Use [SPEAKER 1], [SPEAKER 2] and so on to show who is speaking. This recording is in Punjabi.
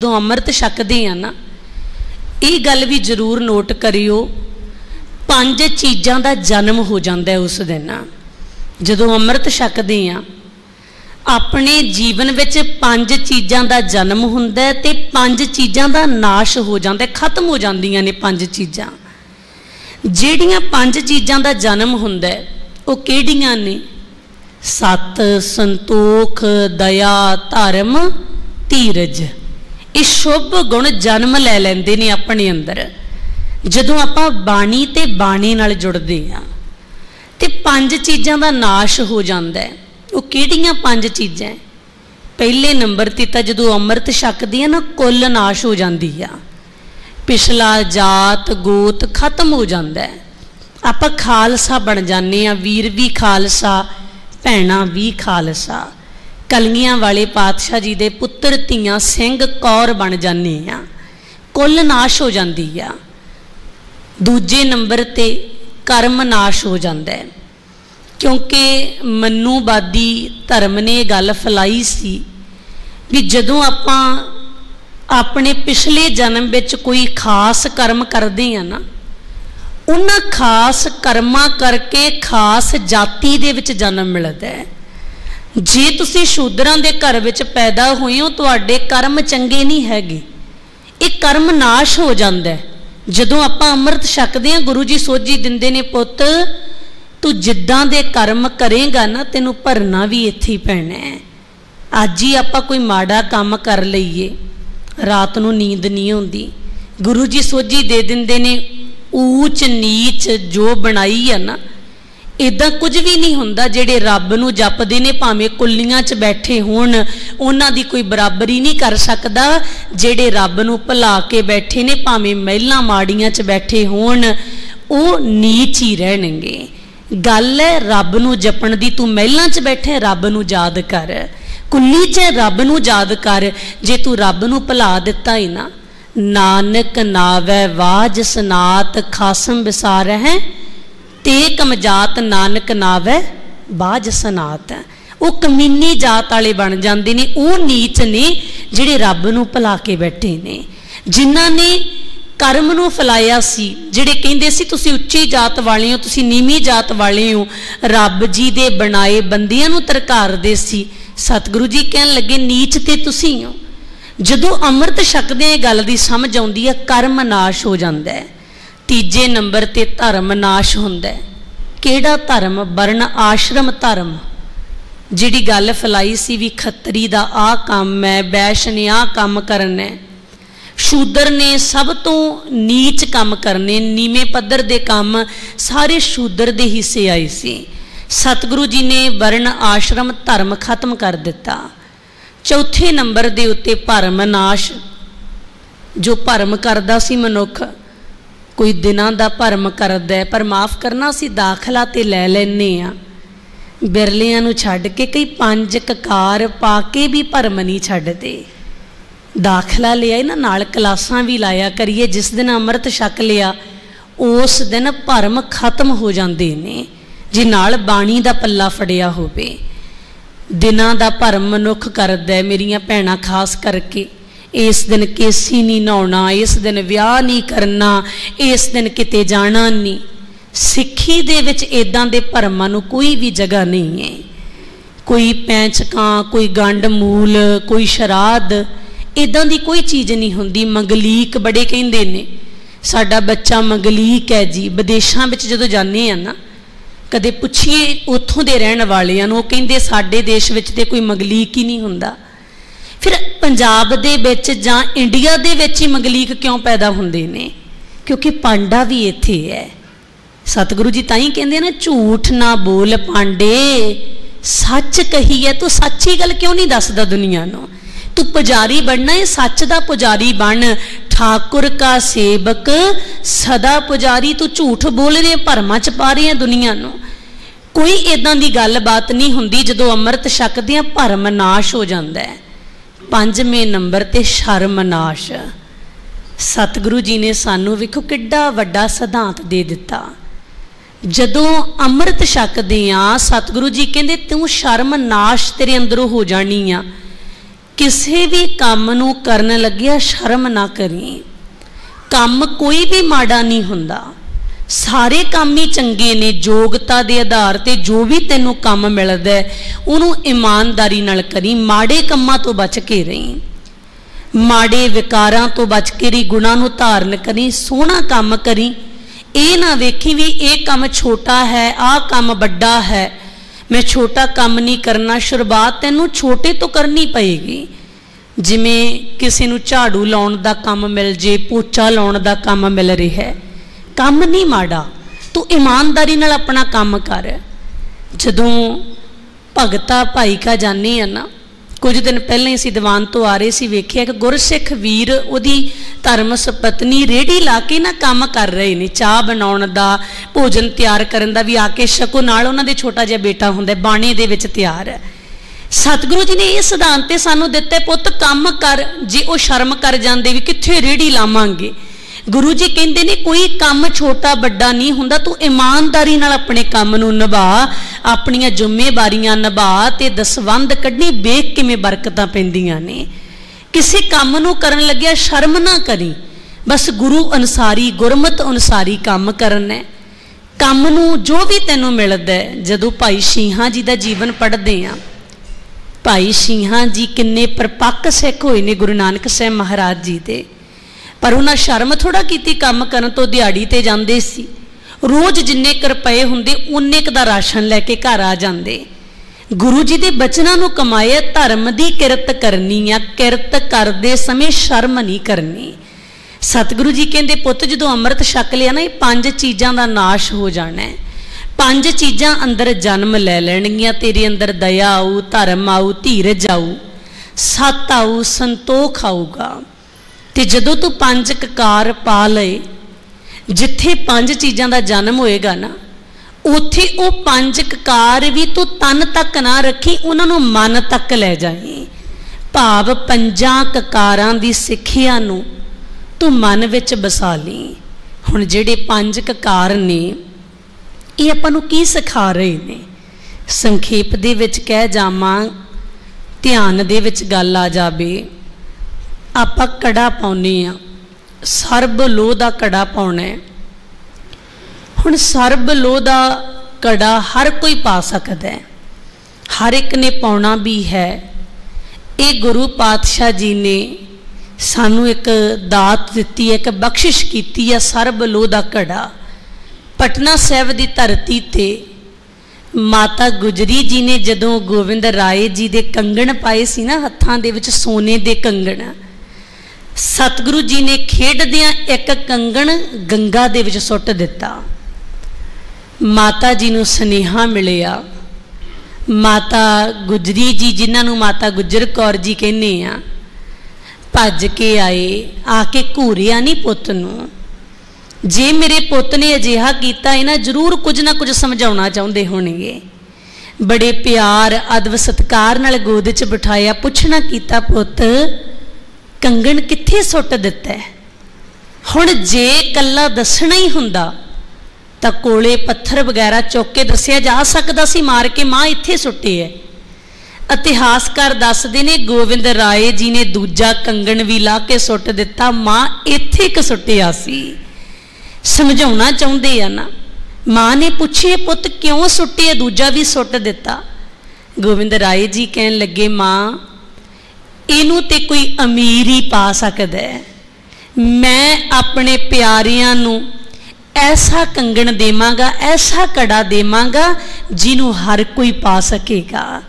[SPEAKER 1] ਜਦੋਂ ਅੰਮ੍ਰਿਤ ਛਕਦੇ ਆ ਨਾ, ਇਹ ਗੱਲ ਵੀ ਜ਼ਰੂਰ ਨੋਟ ਕਰਿਓ, ਪੰਜ ਚੀਜ਼ਾਂ ਦਾ ਜਨਮ ਹੋ ਜਾਂਦਾ ਉਸ ਦਿਨ। ਜਦੋਂ ਅੰਮ੍ਰਿਤ ਛਕਦੇ ਆ, ਆਪਣੇ ਜੀਵਨ ਵਿੱਚ ਪੰਜ ਚੀਜ਼ਾਂ ਦਾ ਜਨਮ ਹੁੰਦਾ ਹੈ ਤੇ ਪੰਜ ਚੀਜ਼ਾਂ ਦਾ ਨਾਸ਼ ਹੋ ਜਾਂਦਾ ਖਤਮ ਹੋ ਜਾਂਦੀਆਂ ਨੇ ਪੰਜ ਚੀਜ਼ਾਂ। ਜਿਹੜੀਆਂ ਪੰਜ ਚੀਜ਼ਾਂ ਦਾ ਜਨਮ ਹੁੰਦਾ ਉਹ ਕਿਹੜੀਆਂ ਨੇ? ਸਤ, ਸੰਤੋਖ, ਦਇਆ, ਧਰਮ, ਧੀਰਜ। ਇਹ ਸ਼ੁਭ ਗੁਣ ਜਨਮ ਲੈ ਲੈਂਦੇ ਨੇ ਆਪਣੇ ਅੰਦਰ। ਜਦੋਂ ਆਪਾਂ ਬਾਣੀ ਤੇ ਬਾਣੀ ਨਾਲ ਜੁੜਦੇ ਆ ਤੇ ਪੰਜ ਚੀਜ਼ਾਂ ਦਾ ਨਾਸ਼ ਹੋ ਜਾਂਦਾ ਹੈ। ਉਹ ਕਿਹੜੀਆਂ ਪੰਜ ਚੀਜ਼ਾਂ ਪਹਿਲੇ ਨੰਬਰ ਤੇ ਤਾਂ ਜਦੋਂ ਅੰਮ੍ਰਿਤ ਛਕਦੀ ਆ ਨਾ, ਕੁੱਲ ਨਾਸ਼ ਹੋ ਜਾਂਦੀ ਆ। ਪਿਛਲਾ ਜਾਤ, ਗੋਤ ਖਤਮ ਹੋ ਜਾਂਦਾ ਹੈ। ਆਪਾਂ ਖਾਲਸਾ ਬਣ ਜਾਂਦੇ ਆ ਵੀਰ ਵੀ ਖਾਲਸਾ, ਭੈਣਾ ਵੀ ਖਾਲਸਾ। ਕਲਗੀਆਂ ਵਾਲੇ ਪਾਤਸ਼ਾਹ ਜੀ ਦੇ ਪੁੱਤਰ ਧੀਆਂ ਸਿੰਘ ਕੌਰ ਬਣ ਜਾਂਦੇ ਆ। ਕੁੱਲ ਨਾਸ਼ ਹੋ ਜਾਂਦੀ ਆ। ਦੂਜੇ ਨੰਬਰ ਤੇ ਕਰਮ ਨਾਸ਼ ਹੋ ਜਾਂਦਾ ਹੈ। ਕਿਉਂਕਿ ਮਨੂਵਾਦੀ ਧਰਮ ਨੇ ਇਹ ਗੱਲ ਫੈਲਾਈ ਸੀ ਵੀ ਜਦੋਂ ਆਪਾਂ ਆਪਣੇ ਪਿਛਲੇ ਜਨਮ ਵਿੱਚ ਕੋਈ ਖਾਸ ਕਰਮ ਕਰਦੇ ਆ ਨਾ, ਉਹਨਾਂ ਖਾਸ ਕਰਮਾਂ ਕਰਕੇ ਖਾਸ ਜਾਤੀ ਦੇ ਵਿੱਚ ਜਨਮ ਮਿਲਦਾ ਹੈ। ਜੇ ਤੁਸੀਂ ਸ਼ੂਦਰਾਂ ਦੇ ਘਰ ਵਿੱਚ ਪੈਦਾ ਹੋਏ ਹੋ, ਤੁਹਾਡੇ ਕਰਮ ਚੰਗੇ ਨਹੀਂ ਹੈਗੇ। ਇਹ ਕਰਮ ਨਾਸ਼ ਹੋ ਜਾਂਦਾ ਹੈ। ਜਦੋਂ ਆਪਾਂ ਅੰਮ੍ਰਿਤ ਛਕਦੇ ਹਾਂ, ਗੁਰੂ ਜੀ ਸੋਝੀ ਦਿੰਦੇ ਨੇ, ਪੁੱਤ, ਤੂੰ ਜਿੱਦਾਂ ਦੇ ਕਰਮ ਕਰੇਗਾ ਨਾ, ਤੈਨੂੰ ਭਰਨਾ ਵੀ ਇੱਥੇ ਹੀ ਪੈਣਾ ਹੈ। ਅੱਜ ਹੀ ਆਪਾਂ ਕੋਈ ਮਾੜਾ ਕੰਮ ਕਰ ਲਈਏ। ਰਾਤ ਨੂੰ ਨੀਂਦ ਨਹੀਂ ਆਉਂਦੀ। ਗੁਰੂ ਜੀ ਸੋਝੀ ਦੇ ਦਿੰਦੇ ਨੇ, ਊਚ ਨੀਚ ਜੋ ਬਣਾਈ ਆ ਨਾ ਇਦਾਂ ਕੁਝ ਵੀ ਨਹੀਂ ਹੁੰਦਾ ਜਿਹੜੇ ਰੱਬ ਨੂੰ ਜਪਦੇ ਨੇ, ਭਾਵੇਂ ਕੁੱਲੀਆਂ 'ਚ ਬੈਠੇ ਹੋਣ, ਉਹਨਾਂ ਦੀ ਕੋਈ ਬਰਾਬਰੀ ਨਹੀਂ ਕਰ ਸਕਦਾ। ਜਿਹੜੇ ਰੱਬ ਨੂੰ ਭੁਲਾ ਕੇ ਬੈਠੇ ਨੇ, ਭਾਵੇਂ ਮਹਿਲਾਂ ਮਾੜੀਆਂ 'ਚ ਬੈਠੇ ਹੋਣ, ਉਹ ਨੀਚ ਹੀ ਰਹਿਣਗੇ। ਗੱਲ ਹੈ ਰੱਬ ਨੂੰ ਜਪਣ ਦੀ, ਤੂੰ ਮਹਿਲਾਂ 'ਚ ਬੈਠੇ, ਰੱਬ ਨੂੰ ਯਾਦ ਕਰ। ਕੁੱਲੀ 'ਚ ਰੱਬ ਨੂੰ ਯਾਦ ਕਰ, ਜੇ ਤੂੰ ਰੱਬ ਨੂੰ ਭੁਲਾ ਦਿੱਤਾ ਹੀ ਨਾ। ਨਾਨਕ ਨਾਵੈ ਵਾਜ ਸਨਾਤ, ਖਾਸਮ ਵਿਸਾਰ ਹੈ ਤੇ ਕਮਜਾਤ ਨਾਨਕ ਨਾਵੈ, ਬਾਜ ਸਨਾਤ। ਉਹ ਕਮੀਨੀ ਜਾਤ ਵਾਲੇ ਬਣ ਜਾਂਦੇ ਨੇ, ਉਹ ਨੀਚ ਨੇ ਜਿਹੜੇ ਰੱਬ ਨੂੰ ਭੁਲਾ ਕੇ ਬੈਠੇ ਨੇ। ਜਿਨ੍ਹਾਂ ਨੇ ਕਰਮ ਨੂੰ ਫਲਾਇਆ ਸੀ, ਜਿਹੜੇ ਕਹਿੰਦੇ ਸੀ, ਤੁਸੀਂ ਉੱਚੀ ਜਾਤ ਵਾਲੇ ਹੋ, ਤੁਸੀਂ ਨੀਵੀਂ ਜਾਤ ਵਾਲੇ ਹੋ। ਰੱਬ ਜੀ ਦੇ ਬਣਾਏ ਬੰਦਿਆਂ ਨੂੰ ਤਰਕਾਰਦੇ ਸੀ। ਸਤਿਗੁਰੂ ਜੀ ਕਹਿਣ ਲੱਗੇ, ਨੀਚ ਤੇ ਤੁਸੀਂ ਹੋ। ਜਦੋਂ ਅੰਮ੍ਰਿਤ ਛਕਦੇ ਇਹ ਗੱਲ ਦੀ ਸਮਝ ਆਉਂਦੀ ਹੈ, ਕਰਮ ਨਾਸ਼ ਹੋ ਜਾਂਦਾ ਹੈ। ਤੀਜੇ ਨੰਬਰ ਤੇ ਧਰਮ ਨਾਸ਼ ਹੁੰਦਾ ਹੈ। ਕਿਹੜਾ ਧਰਮ? ਵਰਣ ਆਸ਼ਰਮ ਧਰਮ। ਜਿਹੜੀ ਗੱਲ ਫਲਾਈ ਸੀ ਵੀ ਖੱਤਰੀ ਦਾ ਆ ਕੰਮ ਹੈ, ਬੈਸ਼ ਨੇ ਆ ਕੰਮ ਕਰਨਾ ਹੈ। ਸ਼ੂਦਰ ਨੇ ਸਭ ਤੋਂ ਨੀਚ ਕੰਮ ਕਰਨੇ, ਨੀਵੇਂ ਪੱਧਰ ਦੇ ਕੰਮ ਸਾਰੇ ਸ਼ੂਦਰ ਦੇ ਹਿੱਸੇ ਆਏ ਸੀ। ਸਤਿਗੁਰੂ ਜੀ ਨੇ ਵਰਣ ਆਸ਼ਰਮ ਧਰਮ ਖਤਮ ਕਰ ਦਿੱਤਾ। ਚੌਥੇ ਨੰਬਰ ਦੇ ਉੱਤੇ ਭਰਮ ਨਾਸ਼। ਜੋ ਭਰਮ ਕਰਦਾ ਸੀ ਮਨੁੱਖ ਕੋਈ ਦਿਨਾਂ ਦਾ ਭਰਮ ਕਰਦਾ ਪਰ ਮਾਫ ਕਰਨਾ ਅਸੀਂ ਦਾਖਲਾ ਤੇ ਲੈ ਲੈਨੇ ਆ ਬਿਰਲਿਆਂ ਨੂੰ ਛੱਡ ਕੇ ਕਈ ਪੰਜ ਕਕਾਰ ਪਾ ਕੇ ਵੀ ਭਰਮ ਨਹੀਂ ਛੱਡਦੇ। ਦਾਖਲਾ ਲਿਆ ਨਾ ਨਾਲ ਕਲਾਸਾਂ ਵੀ ਲਾਇਆ ਕਰੀਏ, ਜਿਸ ਦਿਨ ਅੰਮ੍ਰਿਤ ਛਕ ਲਿਆ, ਉਸ ਦਿਨ ਭਰਮ ਖਤਮ ਹੋ ਜਾਂਦੇ ਨੇ, ਜੇ ਨਾਲ ਬਾਣੀ ਦਾ ਪੱਲਾ ਫੜਿਆ ਹੋਵੇ। ਦਿਨਾਂ ਦਾ ਭਰਮ ਮਨੁੱਖ ਕਰਦਾ ਮੇਰੀਆਂ ਭੈਣਾਂ, ਖਾਸ ਕਰਕੇ ਇਸ ਦਿਨ ਕੇਸੀ ਨਹੀਂ ਨਹਾਉਣਾ, ਇਸ ਦਿਨ ਵਿਆਹ ਨਹੀਂ ਕਰਨਾ, ਇਸ ਦਿਨ ਕਿਤੇ ਜਾਣਾ ਨਹੀਂ ਸਿੱਖੀ ਦੇ ਵਿੱਚ ਇਦਾਂ ਦੇ ਭਰਮਾਂ ਨੂੰ ਕੋਈ ਵੀ ਜਗ੍ਹਾ ਨਹੀਂ ਹੈ। ਕੋਈ ਪੈਂਚਕਾਂ, ਕੋਈ ਗੰਡ ਮੂਲ, ਕੋਈ ਸ਼ਰਾਧ ਇਦਾਂ ਦੀ ਕੋਈ ਚੀਜ਼ ਨਹੀਂ ਹੁੰਦੀ। ਮੰਗਲੀਕ ਬੜੇ ਕਹਿੰਦੇ ਨੇ, ਸਾਡਾ ਬੱਚਾ ਮੰਗਲੀਕ ਹੈ ਜੀ, ਵਿਦੇਸ਼ਾਂ ਵਿੱਚ ਜਦੋਂ ਜਾਂਦੇ ਆ ਨਾ, ਕਦੇ ਪੁੱਛੀਏ ਉੱਥੋਂ ਦੇ ਰਹਿਣ ਵਾਲਿਆਂ ਨੂੰ, ਉਹ ਕਹਿੰਦੇ ਸਾਡੇ ਦੇਸ਼ ਵਿੱਚ ਤੇ ਕੋਈ ਮੰਗਲੀਕ ਹੀ ਨਹੀਂ ਹੁੰਦਾ। ਫਿਰ ਪੰਜਾਬ ਦੇ ਵਿੱਚ ਜਾਂ ਇੰਡੀਆ ਦੇ ਵਿੱਚ ਹੀ ਮੰਗਲੀਕ ਕਿਉਂ ਪੈਦਾ ਹੁੰਦੇ ਨੇ? ਕਿਉਂਕਿ ਪਾਂਡਾ ਵੀ ਇੱਥੇ ਹੈ। ਸਤਿਗੁਰੂ ਜੀ ਤਾਂ ਹੀ ਕਹਿੰਦੇ ਨਾ, ਝੂਠ ਨਾ ਬੋਲ ਪਾਂਡੇ। ਸੱਚ ਕਹੀ ਹੈ ਤੂੰ ਸੱਚੀ ਗੱਲ ਕਿਉਂ ਨਹੀਂ ਦੱਸਦਾ ਦੁਨੀਆ ਨੂੰ? ਤੂੰ ਪੁਜਾਰੀ ਬਣਨਾ ਹੈ, ਸੱਚ ਦਾ ਪੁਜਾਰੀ ਬਣ। ਠਾਕੁਰ ਕਾ ਸੇਵਕ, ਸਦਾ ਪੁਜਾਰੀ। ਤੂੰ ਝੂਠ ਬੋਲ ਰਿਹਾ, ਭਰਮਾਂ ਚ ਪਾ ਰਿਹਾ ਦੁਨੀਆ ਨੂੰ। ਕੋਈ ਇਦਾਂ ਦੀ ਗੱਲਬਾਤ ਨਹੀਂ ਹੁੰਦੀ ਜਦੋਂ ਅੰਮ੍ਰਿਤ ਛਕਦੇ ਆ ਭਰਮ ਨਾਸ਼ ਹੋ ਜਾਂਦਾ ਹੈ। ਪੰਜਵੇਂ ਨੰਬਰ ਤੇ ਸ਼ਰਮਨਾਸ਼ ਸਤਿਗੁਰੂ ਜੀ ਨੇ ਸਾਨੂੰ ਵੇਖੋ ਕਿੱਡਾ ਵੱਡਾ ਸਿਧਾਂਤ ਦੇ ਦਿੱਤਾ। ਜਦੋਂ ਅੰਮ੍ਰਿਤ ਛਕਦੇ ਆ, ਸਤਿਗੁਰੂ ਜੀ ਕਹਿੰਦੇ, ਤੂੰ ਸ਼ਰਮ ਨਾਸ਼ ਤੇਰੇ ਅੰਦਰੋਂ ਹੋ ਜਾਣੀ ਆ। ਕਿਸੇ ਵੀ ਕੰਮ ਨੂੰ ਕਰਨ ਲੱਗਿਆ ਸ਼ਰਮ ਨਾ ਕਰੀ। ਕੰਮ ਕੋਈ ਵੀ ਮਾੜਾ ਨਹੀਂ ਹੁੰਦਾ। ਸਾਰੇ ਕੰਮ ਹੀ ਚੰਗੇ ਨੇ, ਯੋਗਤਾ ਦੇ ਆਧਾਰ ਤੇ ਜੋ ਵੀ ਤੈਨੂੰ ਕੰਮ ਮਿਲਦਾ ਉਹਨੂੰ ਇਮਾਨਦਾਰੀ ਨਾਲ ਕਰੀ, ਮਾੜੇ ਕੰਮਾਂ ਤੋਂ ਬਚ ਕੇ ਰਹੀ। ਮਾੜੇ ਵਿਕਾਰਾਂ ਤੋਂ ਬਚ ਕੇ ਰਹੀ ਗੁਣਾਂ ਨੂੰ ਧਾਰਨ ਕਰੀ, ਸੋਹਣਾ ਕੰਮ ਕਰੀ। ਇਹ ਨਾ ਵੇਖੀ ਵੀ ਇਹ ਕੰਮ ਛੋਟਾ ਹੈ, ਆਹ ਕੰਮ ਵੱਡਾ ਹੈ। ਮੈਂ ਛੋਟਾ ਕੰਮ ਨਹੀਂ ਕਰਨਾ, ਸ਼ੁਰੂਆਤ ਤੈਨੂੰ ਛੋਟੇ ਤੋਂ ਕਰਨੀ ਪਏਗੀ। ਜਿਵੇਂ ਕਿਸੇ ਨੂੰ ਝਾੜੂ ਲਾਉਣ ਦਾ ਕੰਮ ਮਿਲ ਜੇ, ਪੋਚਾ ਲਾਉਣ ਦਾ ਕੰਮ ਮਿਲ ਰਿਹਾ ਹੈ। ਕੰਮ ਨਹੀਂ ਮਾੜਾ। ਤੂੰ ਇਮਾਨਦਾਰੀ ਨਾਲ ਆਪਣਾ ਕੰਮ ਕਰ। ਜਦੋਂ ਭਗਤਾ ਭਾਈ ਕਾ ਜਾਣੇ ਆ ਨਾ, ਕੁਝ ਦਿਨ ਪਹਿਲਾਂ ਹੀ ਅਸੀਂ ਦੀਵਾਨ ਤੋਂ ਆ ਰਹੇ ਸੀ, ਵੇਖਿਆ ਕਿ ਗੁਰਸਿੱਖ ਵੀਰ ਉਹਦੀ ਧਰਮ ਸੁਪਤਨੀ ਰੇੜੀ ਲਾ ਕੇ ਨਾ ਕੰਮ ਕਰ ਰਹੇ ਨੇ, ਚਾਹ ਬਣਾਉਣ ਦਾ, ਭੋਜਨ ਤਿਆਰ ਕਰਨ ਦਾ ਵੀ ਆ ਕੇ ਸ਼ਕੋ ਨਾਲ ਉਹਨਾਂ ਦੇ ਛੋਟਾ ਜਿਹਾ ਬੇਟਾ ਹੁੰਦਾ ਬਾਣੇ ਦੇ ਵਿੱਚ ਤਿਆਰ ਹੈ। ਸਤਿਗੁਰੂ ਜੀ ਨੇ ਇਹ ਸਿਧਾਂਤ ਤੇ ਸਾਨੂੰ ਦਿੱਤੇ, ਪੁੱਤ ਕੰਮ ਕਰ, ਜੇ ਉਹ ਸ਼ਰਮ ਕਰ ਜਾਂਦੇ ਵੀ ਕਿੱਥੇ ਰੇੜੀ ਲਾਵਾਂਗੇ? ਗੁਰੂ ਜੀ ਕਹਿੰਦੇ ਨੇ, ਕੋਈ ਕੰਮ ਛੋਟਾ ਵੱਡਾ ਨਹੀਂ ਹੁੰਦਾ, ਤੂੰ ਇਮਾਨਦਾਰੀ ਨਾਲ ਆਪਣੇ ਕੰਮ ਨੂੰ ਨਿਭਾ, ਆਪਣੀਆਂ ਜ਼ਿੰਮੇਵਾਰੀਆਂ ਨਿਭਾ ਤੇ ਦਸਵੰਦ ਕੱਢੀ, ਵੇਖ ਕਿਵੇਂ ਬਰਕਤਾਂ ਪੈਂਦੀਆਂ ਨੇ। ਕਿਸੇ ਕੰਮ ਨੂੰ ਕਰਨ ਲੱਗਿਆ, ਸ਼ਰਮ ਨਾ ਕਰੀ। ਬਸ ਗੁਰੂ ਅਨਸਾਰੀ, ਗੁਰਮਤ ਅਨਸਾਰੀ ਕੰਮ ਕਰਨਾ ਕੰਮ ਨੂੰ ਜੋ ਵੀ ਤੈਨੂੰ ਮਿਲਦਾ ਜਦੋਂ ਭਾਈ ਸ਼ੀਹਾਂ ਜੀ ਦਾ ਜੀਵਨ ਪੜ੍ਹਦੇ ਆ ਭਾਈ ਸ਼ੀਹਾਂ ਜੀ ਕਿੰਨੇ ਪਰਪੱਕ ਸਿੱਖ ਹੋਏ ਨੇ ਗੁਰੂ ਨਾਨਕ ਸਾਹਿਬ ਮਹਾਰਾਜ ਜੀ ਦੇ। ਪਰ ਉਹਨਾਂ ਸ਼ਰਮ ਥੋੜਾ ਕੀਤੀ ਕੰਮ ਕਰਨ ਤੋਂ ਦਿਹਾੜੀ ਤੇ ਜਾਂਦੇ ਸੀ। ਰੋਜ਼ ਜਿੰਨੇ ਕਰ ਪਏ ਹੁੰਦੇ ਉਨੇ ਕ ਦਾ ਰਾਸ਼ਨ ਲੈ ਕੇ ਘਰ ਆ ਜਾਂਦੇ। ਗੁਰੂ ਜੀ ਦੇ ਬਚਨਾਂ ਨੂੰ ਕਮਾਏ ਧਰਮ ਦੀ ਕਿਰਤ ਕਰਨੀ ਆ, ਕਿਰਤ ਕਰਦੇ ਸਮੇਂ ਸ਼ਰਮ ਨਹੀਂ ਕਰਨੀ। ਸਤਿਗੁਰੂ ਜੀ ਕਹਿੰਦੇ, ਪੁੱਤ, ਜਦੋਂ ਅੰਮ੍ਰਿਤ ਛਕ ਲਿਆ ਨਾ, ਇਹ ਪੰਜ ਚੀਜ਼ਾਂ ਦਾ ਨਾਸ਼ ਹੋ ਜਾਣਾ ਹੈ। ਪੰਜ ਚੀਜ਼ਾਂ ਅੰਦਰ ਜਨਮ ਲੈ ਲੈਣਗੀਆਂ, ਤੇਰੇ ਅੰਦਰ ਦਇਆ ਆਊ, ਧਰਮ ਆਊ, ਧੀਰਜ ਆਊ। ਸਤ ਆਊ, ਸੰਤੋਖ ਆਊਗਾ। ਤੇ ਜਦੋਂ ਤੂੰ ਪੰਜ ਕਕਾਰ ਪਾ ਲਏ, ਜਿੱਥੇ ਪੰਜ ਚੀਜ਼ਾਂ ਦਾ ਜਨਮ ਹੋਏਗਾ ਨਾ, ਉੱਥੇ ਉਹ ਪੰਜ ਕਕਾਰ ਵੀ ਤੂੰ ਤਨ ਤੱਕ ਨਾ ਰੱਖੀ, ਉਹਨਾਂ ਨੂੰ ਮਨ ਤੱਕ ਲੈ ਜਾਈ। ਭਾਵ ਪੰਜਾਂ ਕਕਾਰਾਂ ਦੀ ਸਿੱਖਿਆ ਨੂੰ ਤੂੰ ਮਨ ਵਿੱਚ ਬਸਾ ਲਈ। ਹੁਣ ਜਿਹੜੇ ਪੰਜ ਕਕਾਰ ਨੇ, ਇਹ ਆਪਾਂ ਨੂੰ ਕੀ ਸਿਖਾ ਰਹੇ ਨੇ? ਸੰਖੇਪ ਦੇ ਵਿੱਚ ਕਹਿ ਜਾਵਾਂ, ਧਿਆਨ ਦੇ ਵਿੱਚ ਗੱਲ ਆ ਜਾਵੇ। ਆਪਾਂ ਕੜਾ ਪਾਉਨੇ ਆ। ਸਰਬ ਲੋਹ ਦਾ ਕੜਾ ਪਾਉਣਾ ਹੈ। ਹੁਣ ਸਰਬ ਲੋਹ ਦਾ ਕੜਾ ਹਰ ਕੋਈ ਪਾ ਸਕਦਾ ਹੈ। ਹਰ ਇੱਕ ਨੇ ਪਾਉਣਾ ਵੀ ਹੈ। ਇਹ ਗੁਰੂ ਪਾਤਸ਼ਾਹ ਜੀ ਨੇ ਸਾਨੂੰ ਇੱਕ ਦਾਤ ਦਿੱਤੀ ਹੈ, ਇੱਕ ਬਖਸ਼ਿਸ਼ ਕੀਤੀ ਹੈ ਸਰਬ ਲੋਹ ਦਾ ਕੜਾ। ਪਟਨਾ ਸਾਹਿਬ ਦੀ ਧਰਤੀ ਤੇ ਮਾਤਾ ਗੁਜਰੀ ਜੀ ਨੇ ਜਦੋਂ ਗੋਬਿੰਦ ਰਾਏ ਜੀ ਦੇ ਕੰਗਣ ਪਾਏ ਸੀ ਨਾ, ਹੱਥਾਂ ਦੇ ਵਿੱਚ ਸੋਨੇ ਦੇ ਕੰਗਣ। ਸਤਿਗੁਰੂ ਜੀ ਨੇ ਖੇਡਦਿਆਂ ਇੱਕ ਕੰਗਣ ਗੰਗਾ ਦੇ ਵਿੱਚ ਸੁੱਟ ਦਿੱਤਾ। ਮਾਤਾ ਜੀ ਨੂੰ ਸਨੇਹਾ ਮਿਲਿਆ। ਮਾਤਾ ਗੁਜਰੀ ਜੀ, ਜਿਨ੍ਹਾਂ ਨੂੰ ਮਾਤਾ ਗੁਜਰ ਕੌਰ ਜੀ ਕਹਿੰਦੇ ਆ, ਭੱਜ ਕੇ ਆਏ, ਆ ਕੇ ਘੂਰਿਆ ਨਹੀਂ ਪੁੱਤ ਨੂੰ। ਜੇ ਮੇਰੇ ਪੁੱਤ ਨੇ ਅਜਿਹਾ ਕੀਤਾ, ਇਹਨਾਂ ਜ਼ਰੂਰ ਕੁਝ ਨਾ ਕੁਝ ਸਮਝਾਉਣਾ ਚਾਹੁੰਦੇ ਹੋਣਗੇ। ਬੜੇ ਪਿਆਰ, ਅਦਬ ਸਤਕਾਰ ਨਾਲ ਗੋਦ 'ਚ ਬਿਠਾਇਆ, ਪੁੱਛਣਾ ਕੀਤਾ, ਪੁੱਤ ਕੰਗਣ ਕਿੱਥੇ ਸੁੱਟ ਦਿੱਤਾ ਹੁਣ ਜੇ ਕੱਲਾ ਦੱਸਣਾ ਹੀ ਹੁੰਦਾ, ਤਾਂ ਕੋਲੇ ਪੱਥਰ ਵਗੈਰਾ ਚੁੱਕ ਕੇ ਦੱਸਿਆ ਜਾ ਸਕਦਾ ਸੀ, ਮਾਰ ਕੇ ਮਾਂ ਇੱਥੇ ਸੁੱਟੇ ਹੈ। ਇਤਿਹਾਸਕਾਰ ਦੱਸਦੇ ਨੇ ਗੋਬਿੰਦ ਰਾਏ ਜੀ ਨੇ ਦੂਜਾ ਕੰਗਣ ਵੀ ਲਾ ਕੇ ਸੁੱਟ ਦਿੱਤਾ, ਮਾਂ ਇੱਥੇ ਕਿ ਸੁੱਟਿਆ ਸੀ। ਸਮਝਾਉਣਾ ਚਾਹੁੰਦੇ ਆ ਨਾ, ਮਾਂ ਨੇ ਪੁੱਛਿਆ, ਪੁੱਤ, ਕਿਉਂ ਸੁੱਟਿਆ? ਦੂਜਾ ਵੀ ਸੁੱਟ ਦਿੱਤਾ? ਗੋਬਿੰਦ ਰਾਏ ਜੀ ਕਹਿਣ ਲੱਗੇ, ਮਾਂ ਇਹਨੂੰ ਤੇ ਕੋਈ ਅਮੀਰ ਹੀ ਪਾ ਸਕਦਾ ਹੈ। ਮੈਂ ਆਪਣੇ ਪਿਆਰਿਆਂ ਨੂੰ ਐਸਾ ਕੰਗਣ ਦੇਵਾਂਗਾ, ਐਸਾ ਕੜਾ ਦੇਵਾਂਗਾ, ਜਿਹਨੂੰ ਹਰ ਕੋਈ ਪਾ ਸਕੇਗਾ।